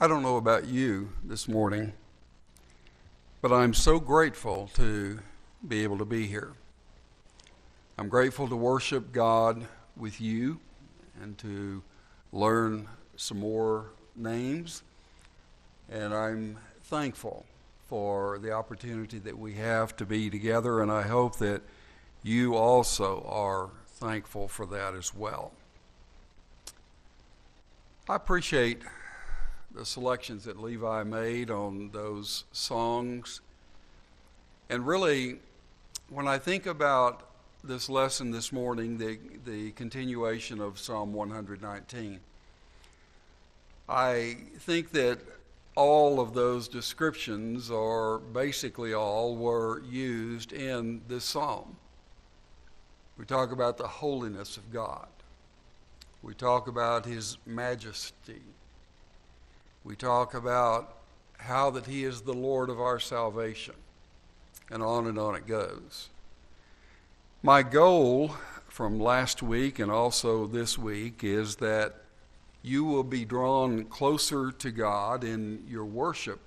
I don't know about you this morning, but I'm so grateful to be able to be here. I'm grateful to worship God with you and to learn some more names. And I'm thankful for the opportunity that we have to be together, and I hope that you also are thankful for that as well. I appreciate the selections that Levi made on those songs. And really, when I think about this lesson this morning, the, the continuation of Psalm 119, I think that all of those descriptions, or basically all, were used in this psalm. We talk about the holiness of God. We talk about his majesty. We talk about how that he is the Lord of our salvation. And on and on it goes. My goal from last week and also this week is that you will be drawn closer to God in your worship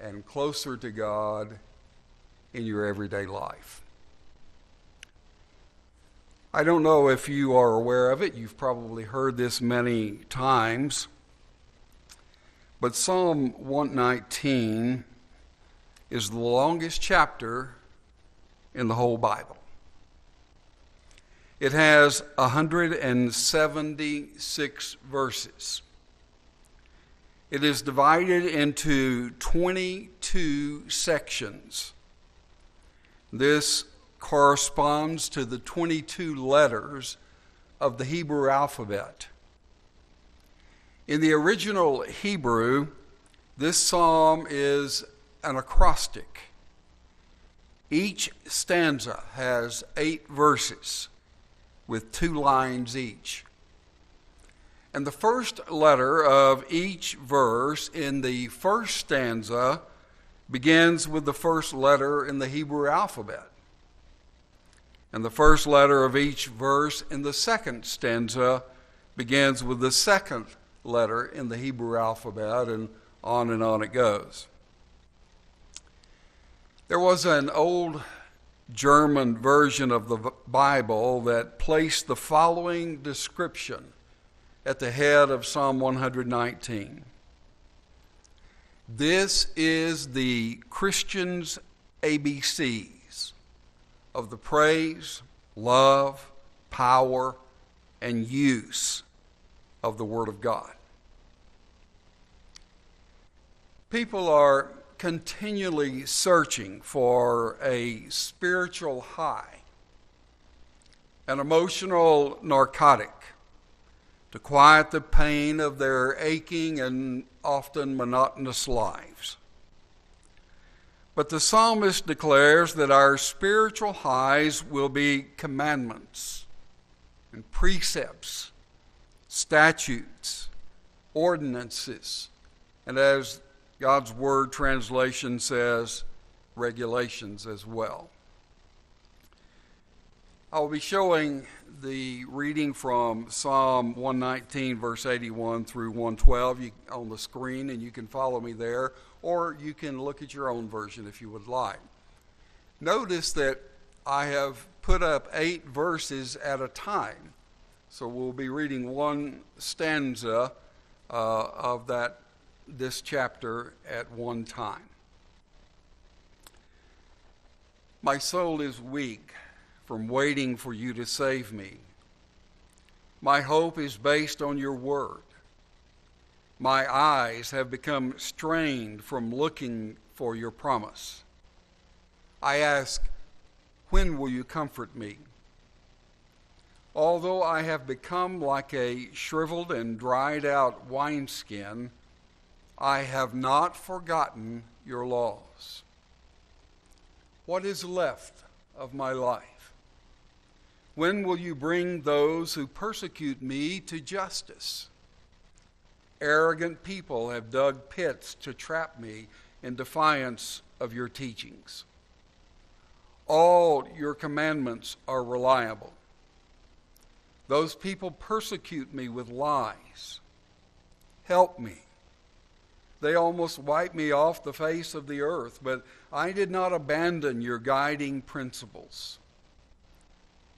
and closer to God in your everyday life. I don't know if you are aware of it. You've probably heard this many times. But Psalm 119 is the longest chapter in the whole Bible. It has 176 verses. It is divided into 22 sections. This corresponds to the 22 letters of the Hebrew alphabet. In the original Hebrew, this psalm is an acrostic. Each stanza has eight verses with two lines each. And the first letter of each verse in the first stanza begins with the first letter in the Hebrew alphabet. And the first letter of each verse in the second stanza begins with the second letter in the Hebrew alphabet, and on and on it goes. There was an old German version of the Bible that placed the following description at the head of Psalm 119. This is the Christian's ABCs of the praise, love, power, and use of the Word of God. People are continually searching for a spiritual high, an emotional narcotic to quiet the pain of their aching and often monotonous lives. But the psalmist declares that our spiritual highs will be commandments and precepts statutes, ordinances, and as God's Word translation says, regulations as well. I'll be showing the reading from Psalm 119, verse 81 through 112 you, on the screen, and you can follow me there, or you can look at your own version if you would like. Notice that I have put up eight verses at a time. So we'll be reading one stanza uh, of that this chapter at one time. My soul is weak from waiting for you to save me. My hope is based on your word. My eyes have become strained from looking for your promise. I ask, when will you comfort me? Although I have become like a shriveled and dried out wineskin, I have not forgotten your laws. What is left of my life? When will you bring those who persecute me to justice? Arrogant people have dug pits to trap me in defiance of your teachings. All your commandments are reliable. Those people persecute me with lies. Help me. they almost wiped me off the face of the earth, but I did not abandon your guiding principles.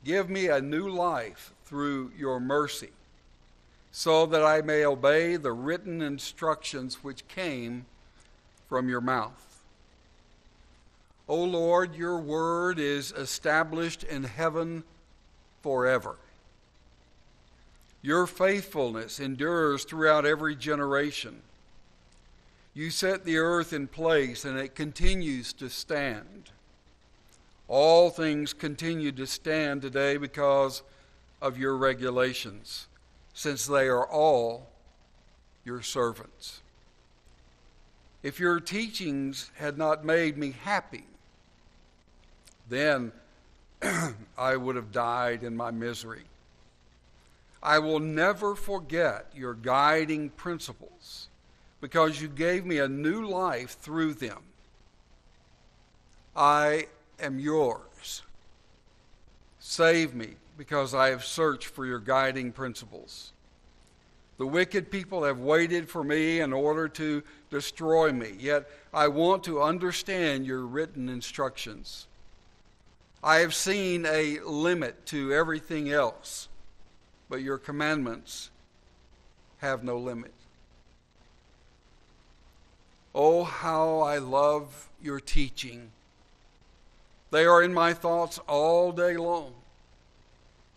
Give me a new life through your mercy, so that I may obey the written instructions which came from your mouth. O Lord, your word is established in heaven forever. Your faithfulness endures throughout every generation. You set the earth in place, and it continues to stand. All things continue to stand today because of your regulations, since they are all your servants. If your teachings had not made me happy, then I would have died in my misery. I will never forget your guiding principles because you gave me a new life through them. I am yours. Save me because I have searched for your guiding principles. The wicked people have waited for me in order to destroy me, yet I want to understand your written instructions. I have seen a limit to everything else, but your commandments have no limit. Oh, how I love your teaching. They are in my thoughts all day long.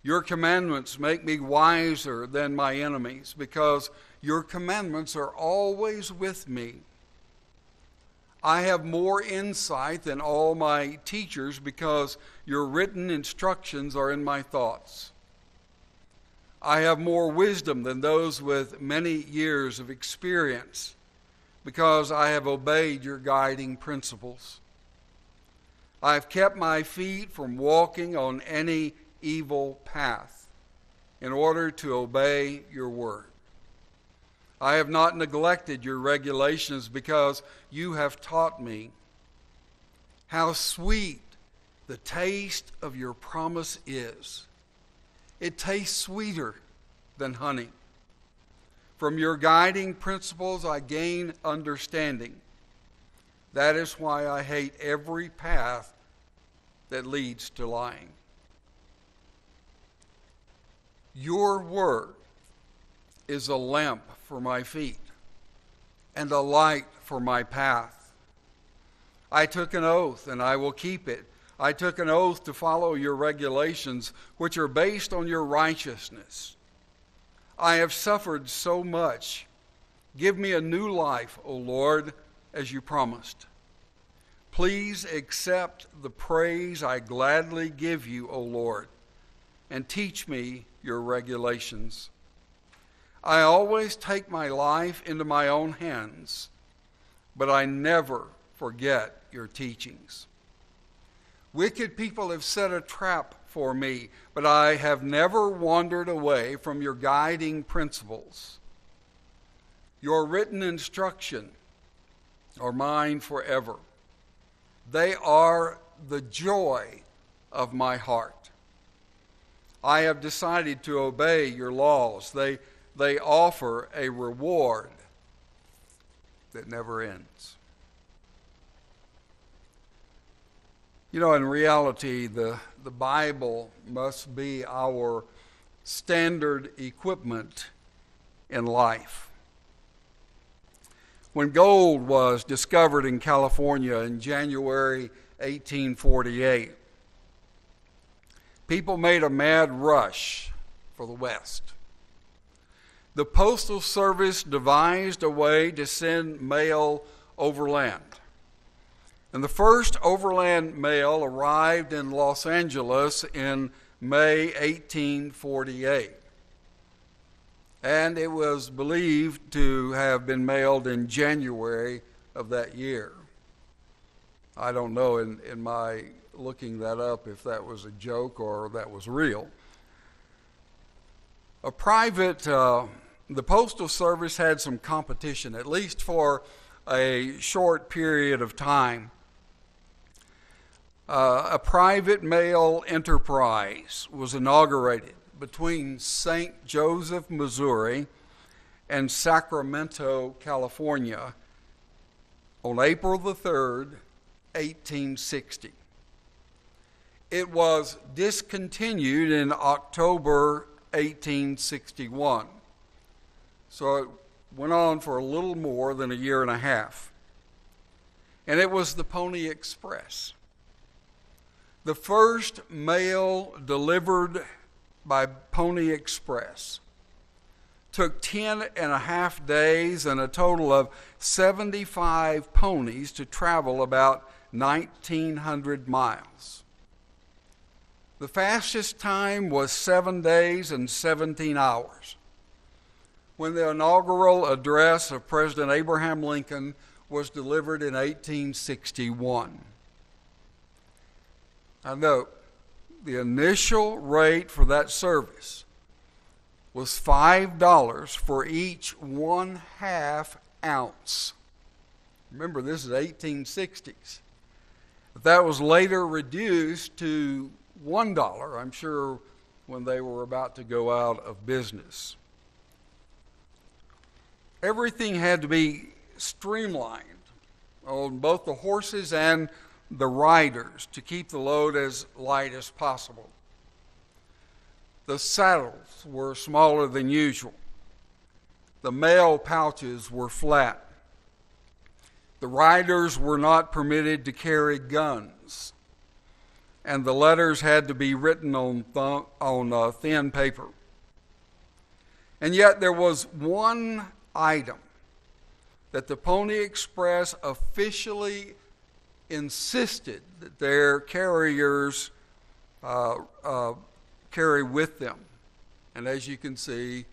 Your commandments make me wiser than my enemies because your commandments are always with me. I have more insight than all my teachers because your written instructions are in my thoughts. I have more wisdom than those with many years of experience because I have obeyed your guiding principles. I have kept my feet from walking on any evil path in order to obey your word. I have not neglected your regulations because you have taught me how sweet the taste of your promise is. It tastes sweeter than honey. From your guiding principles, I gain understanding. That is why I hate every path that leads to lying. Your word is a lamp for my feet and a light for my path. I took an oath and I will keep it. I took an oath to follow your regulations, which are based on your righteousness. I have suffered so much. Give me a new life, O Lord, as you promised. Please accept the praise I gladly give you, O Lord, and teach me your regulations. I always take my life into my own hands, but I never forget your teachings. Wicked people have set a trap for me, but I have never wandered away from your guiding principles. Your written instruction are mine forever. They are the joy of my heart. I have decided to obey your laws. They, they offer a reward that never ends. You know, in reality, the, the Bible must be our standard equipment in life. When gold was discovered in California in January 1848, people made a mad rush for the West. The Postal Service devised a way to send mail overland. And the first overland mail arrived in Los Angeles in May 1848. And it was believed to have been mailed in January of that year. I don't know in, in my looking that up if that was a joke or that was real. A private, uh, the Postal Service had some competition, at least for a short period of time uh, a private mail enterprise was inaugurated between St. Joseph, Missouri, and Sacramento, California, on April the 3rd, 1860. It was discontinued in October 1861. So it went on for a little more than a year and a half. And it was the Pony Express. The first mail delivered by Pony Express took 10 and a half days and a total of 75 ponies to travel about 1,900 miles. The fastest time was seven days and 17 hours. When the inaugural address of President Abraham Lincoln was delivered in 1861. I note the initial rate for that service was $5 for each one half ounce. Remember, this is 1860s. But that was later reduced to $1, I'm sure, when they were about to go out of business. Everything had to be streamlined on both the horses and the riders to keep the load as light as possible. The saddles were smaller than usual. The mail pouches were flat. The riders were not permitted to carry guns and the letters had to be written on, th- on uh, thin paper. And yet there was one item that the Pony Express officially insisted that their carriers uh, uh, carry with them. And as you can see,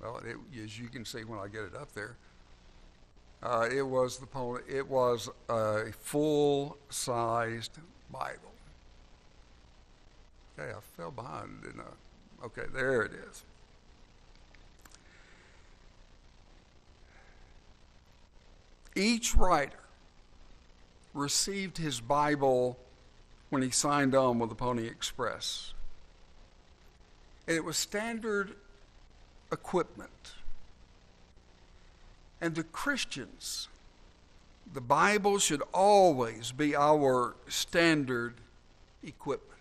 well, it, as you can see when I get it up there, uh, it was the. It was a full-sized Bible. Okay, I fell behind, didn't I? Okay, there it is. Each writer received his Bible when he signed on with the Pony Express. And it was standard equipment. And to Christians, the Bible should always be our standard equipment.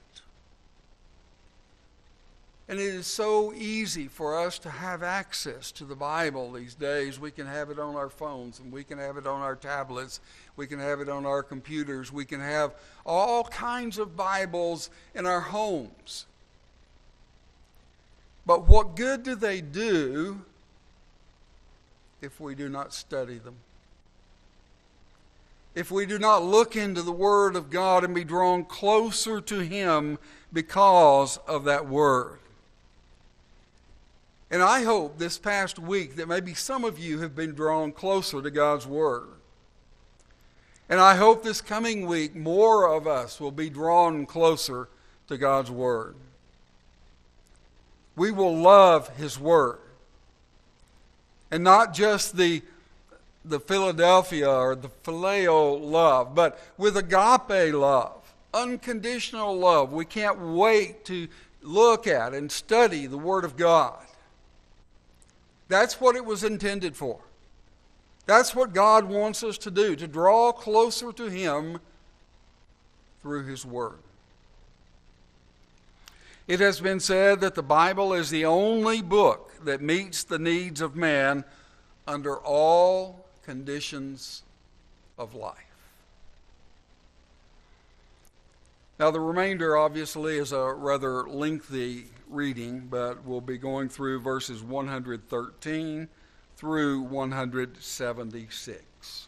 And it is so easy for us to have access to the Bible these days. We can have it on our phones and we can have it on our tablets. We can have it on our computers. We can have all kinds of Bibles in our homes. But what good do they do if we do not study them? If we do not look into the Word of God and be drawn closer to Him because of that Word? And I hope this past week that maybe some of you have been drawn closer to God's Word. And I hope this coming week more of us will be drawn closer to God's Word. We will love His Word. And not just the, the Philadelphia or the phileo love, but with agape love, unconditional love. We can't wait to look at and study the Word of God. That's what it was intended for. That's what God wants us to do, to draw closer to Him through His Word. It has been said that the Bible is the only book that meets the needs of man under all conditions of life. Now, the remainder obviously is a rather lengthy reading, but we'll be going through verses 113 through 176.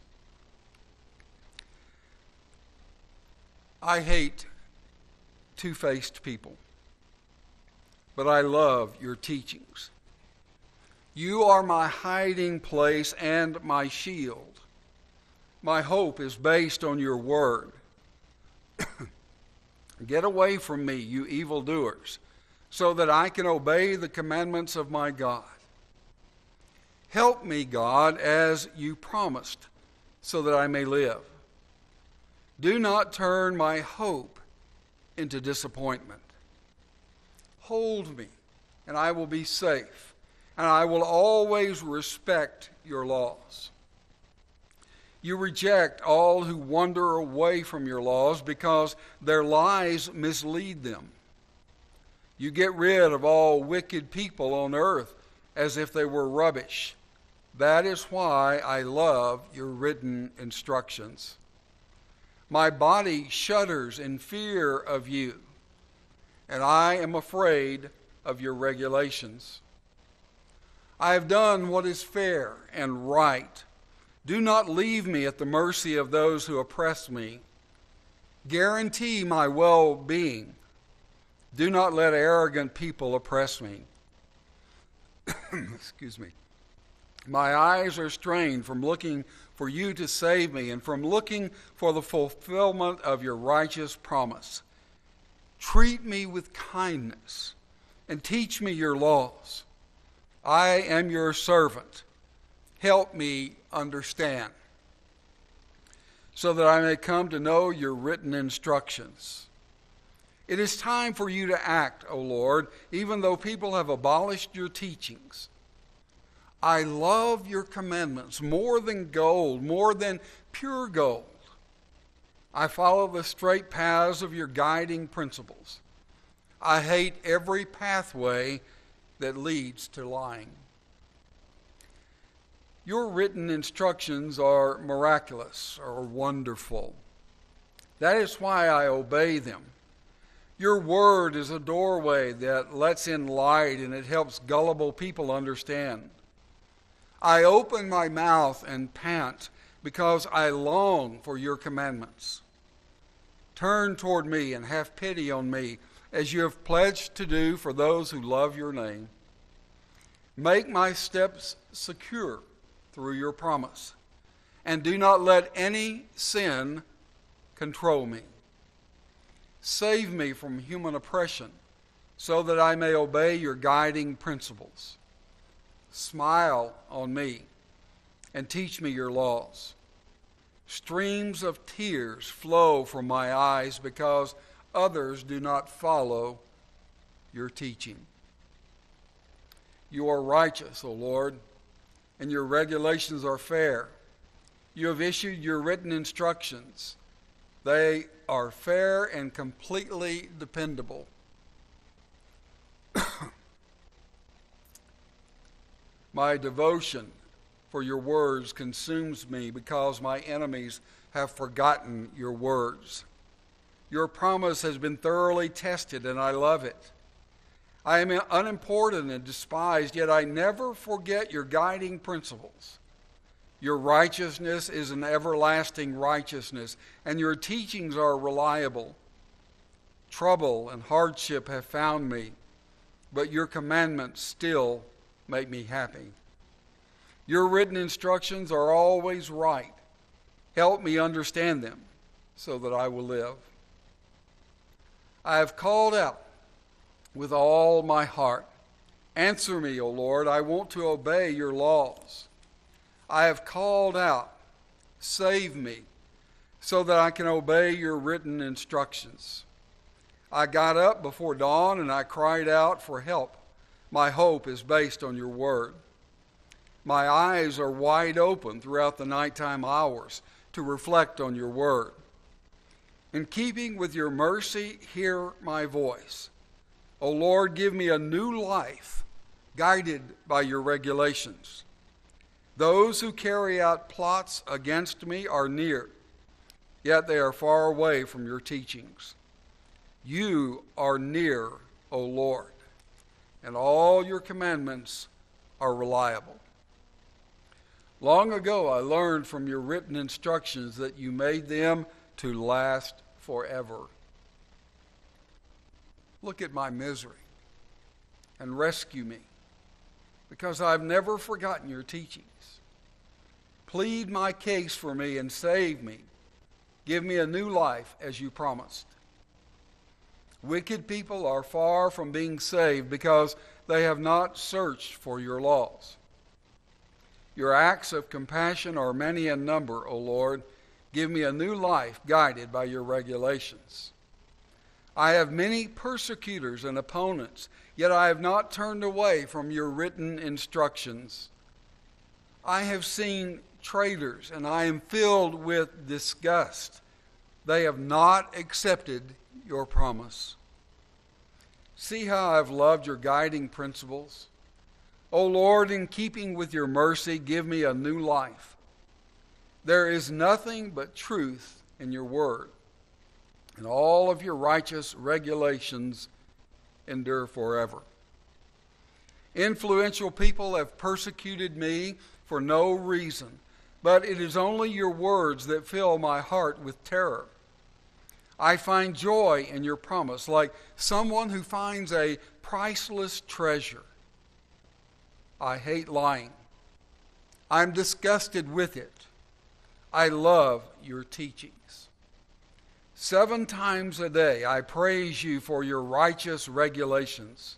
I hate two faced people, but I love your teachings. You are my hiding place and my shield. My hope is based on your word. Get away from me, you evildoers so that I can obey the commandments of my God. Help me, God, as you promised, so that I may live. Do not turn my hope into disappointment. Hold me, and I will be safe, and I will always respect your laws. You reject all who wander away from your laws because their lies mislead them. You get rid of all wicked people on earth as if they were rubbish. That is why I love your written instructions. My body shudders in fear of you, and I am afraid of your regulations. I have done what is fair and right. Do not leave me at the mercy of those who oppress me. Guarantee my well being. Do not let arrogant people oppress me. Excuse me. My eyes are strained from looking for you to save me and from looking for the fulfillment of your righteous promise. Treat me with kindness and teach me your laws. I am your servant. Help me understand so that I may come to know your written instructions. It is time for you to act, O Lord, even though people have abolished your teachings. I love your commandments more than gold, more than pure gold. I follow the straight paths of your guiding principles. I hate every pathway that leads to lying. Your written instructions are miraculous or wonderful. That is why I obey them. Your word is a doorway that lets in light and it helps gullible people understand. I open my mouth and pant because I long for your commandments. Turn toward me and have pity on me as you have pledged to do for those who love your name. Make my steps secure through your promise, and do not let any sin control me. Save me from human oppression so that I may obey your guiding principles. Smile on me and teach me your laws. Streams of tears flow from my eyes because others do not follow your teaching. You are righteous, O Lord, and your regulations are fair. You have issued your written instructions. They are fair and completely dependable. my devotion for your words consumes me because my enemies have forgotten your words. Your promise has been thoroughly tested, and I love it. I am unimportant and despised, yet I never forget your guiding principles. Your righteousness is an everlasting righteousness, and your teachings are reliable. Trouble and hardship have found me, but your commandments still make me happy. Your written instructions are always right. Help me understand them so that I will live. I have called out with all my heart. Answer me, O Lord. I want to obey your laws. I have called out, Save me, so that I can obey your written instructions. I got up before dawn and I cried out for help. My hope is based on your word. My eyes are wide open throughout the nighttime hours to reflect on your word. In keeping with your mercy, hear my voice. O Lord, give me a new life guided by your regulations. Those who carry out plots against me are near, yet they are far away from your teachings. You are near, O Lord, and all your commandments are reliable. Long ago, I learned from your written instructions that you made them to last forever. Look at my misery and rescue me because I've never forgotten your teachings. Plead my case for me and save me. Give me a new life as you promised. Wicked people are far from being saved because they have not searched for your laws. Your acts of compassion are many in number, O Lord. Give me a new life guided by your regulations. I have many persecutors and opponents, yet I have not turned away from your written instructions. I have seen traitors, and I am filled with disgust. They have not accepted your promise. See how I've loved your guiding principles. O Lord, in keeping with your mercy, give me a new life. There is nothing but truth in your word, and all of your righteous regulations endure forever. Influential people have persecuted me for no reason, but it is only your words that fill my heart with terror. I find joy in your promise, like someone who finds a priceless treasure. I hate lying. I'm disgusted with it. I love your teachings. Seven times a day I praise you for your righteous regulations.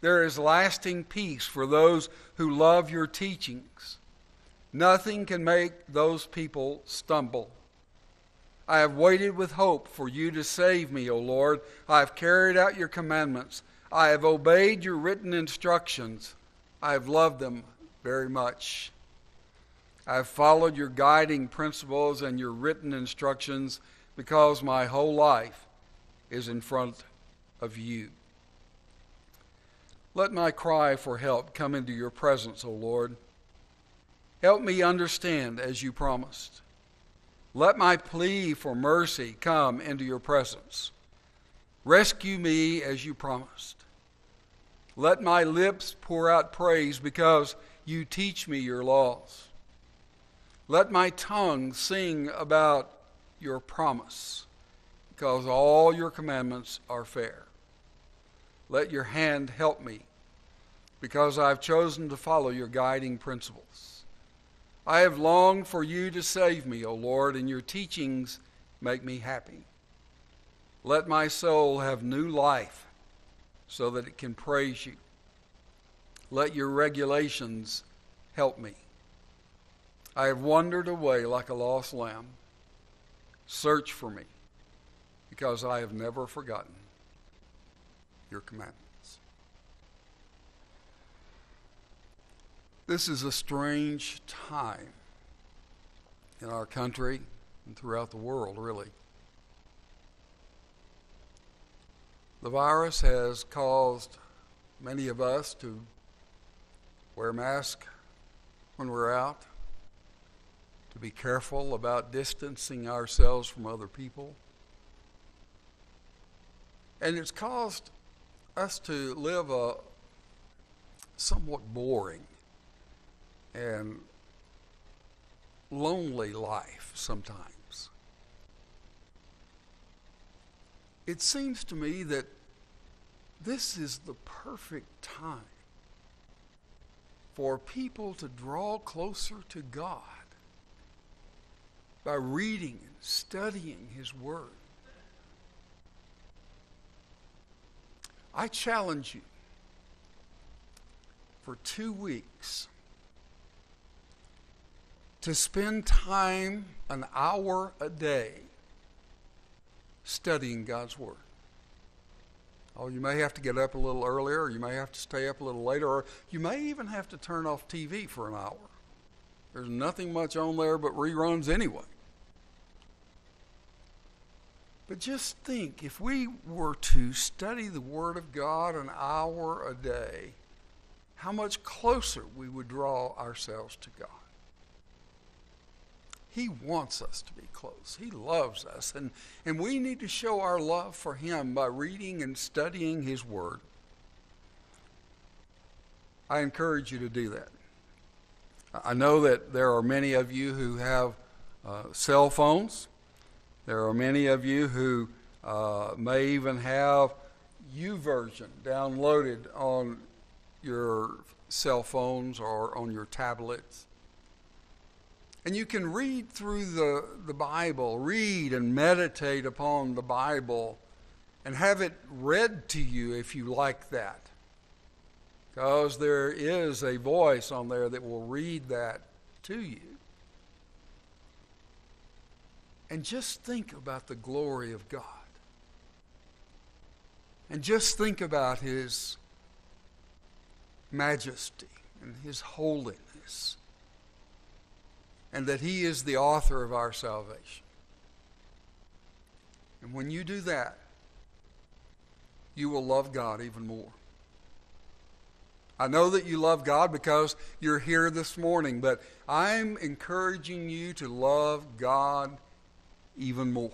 There is lasting peace for those who love your teachings. Nothing can make those people stumble. I have waited with hope for you to save me, O Lord. I have carried out your commandments. I have obeyed your written instructions. I have loved them very much. I have followed your guiding principles and your written instructions because my whole life is in front of you. Let my cry for help come into your presence, O Lord. Help me understand as you promised. Let my plea for mercy come into your presence. Rescue me as you promised. Let my lips pour out praise because you teach me your laws. Let my tongue sing about your promise because all your commandments are fair. Let your hand help me because I've chosen to follow your guiding principles. I have longed for you to save me, O Lord, and your teachings make me happy. Let my soul have new life so that it can praise you. Let your regulations help me. I have wandered away like a lost lamb. Search for me because I have never forgotten your commandments. This is a strange time in our country and throughout the world, really. The virus has caused many of us to wear masks when we're out, to be careful about distancing ourselves from other people. And it's caused us to live a somewhat boring and lonely life sometimes. It seems to me that this is the perfect time for people to draw closer to God by reading and studying His Word. I challenge you for two weeks to spend time, an hour a day, studying God's Word. Oh, you may have to get up a little earlier, or you may have to stay up a little later, or you may even have to turn off TV for an hour. There's nothing much on there but reruns anyway. But just think if we were to study the Word of God an hour a day, how much closer we would draw ourselves to God. He wants us to be close. He loves us. And, and we need to show our love for Him by reading and studying His Word. I encourage you to do that. I know that there are many of you who have uh, cell phones. There are many of you who uh, may even have YouVersion downloaded on your cell phones or on your tablets. And you can read through the, the Bible, read and meditate upon the Bible, and have it read to you if you like that. Because there is a voice on there that will read that to you. And just think about the glory of God. And just think about His majesty and His holiness and that He is the author of our salvation. And when you do that, you will love God even more. I know that you love God because you're here this morning, but I'm encouraging you to love God even more.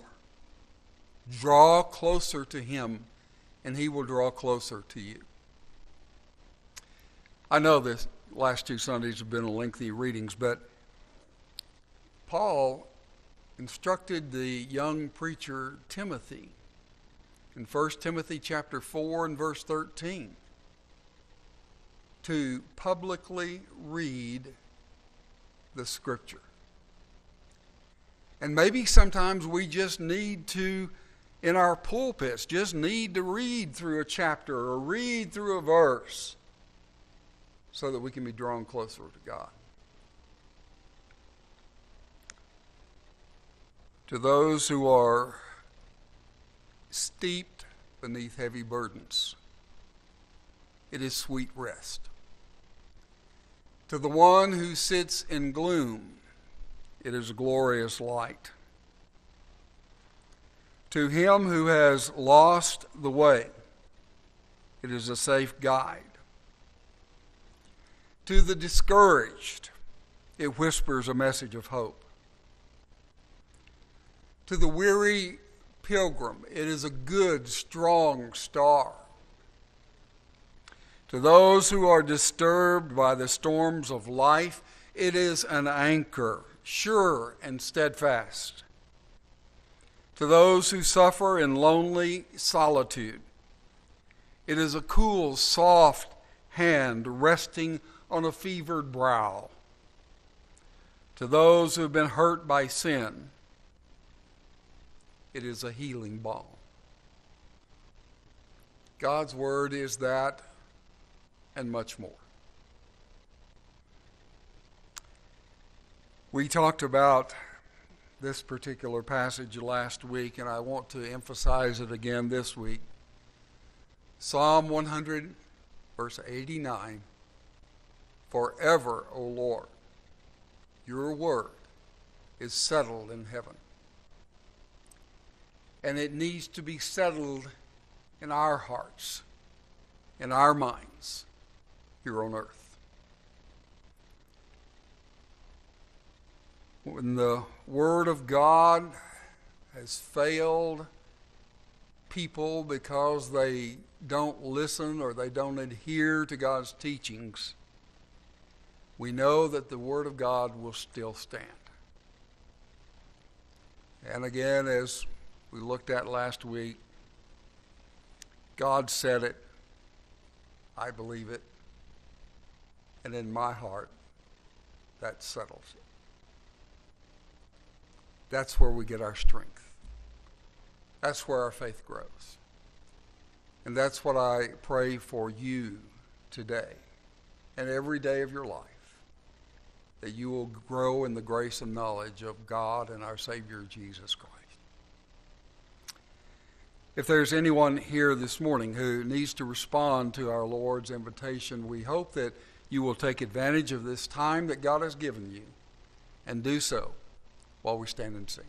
Draw closer to Him, and He will draw closer to you. I know this last two Sundays have been lengthy readings, but Paul instructed the young preacher Timothy in 1 Timothy chapter 4 and verse 13 to publicly read the scripture. And maybe sometimes we just need to, in our pulpits, just need to read through a chapter or read through a verse so that we can be drawn closer to God. To those who are steeped beneath heavy burdens, it is sweet rest. To the one who sits in gloom, it is a glorious light. To him who has lost the way, it is a safe guide. To the discouraged, it whispers a message of hope. To the weary pilgrim, it is a good, strong star. To those who are disturbed by the storms of life, it is an anchor, sure and steadfast. To those who suffer in lonely solitude, it is a cool, soft hand resting on a fevered brow. To those who have been hurt by sin, it is a healing balm. God's word is that and much more. We talked about this particular passage last week, and I want to emphasize it again this week. Psalm 100, verse 89 Forever, O Lord, your word is settled in heaven. And it needs to be settled in our hearts, in our minds here on earth. When the Word of God has failed people because they don't listen or they don't adhere to God's teachings, we know that the Word of God will still stand. And again, as we looked at last week, God said it. I believe it. And in my heart, that settles it. That's where we get our strength. That's where our faith grows. And that's what I pray for you today and every day of your life that you will grow in the grace and knowledge of God and our Savior Jesus Christ. If there's anyone here this morning who needs to respond to our Lord's invitation, we hope that you will take advantage of this time that God has given you and do so while we stand and sing.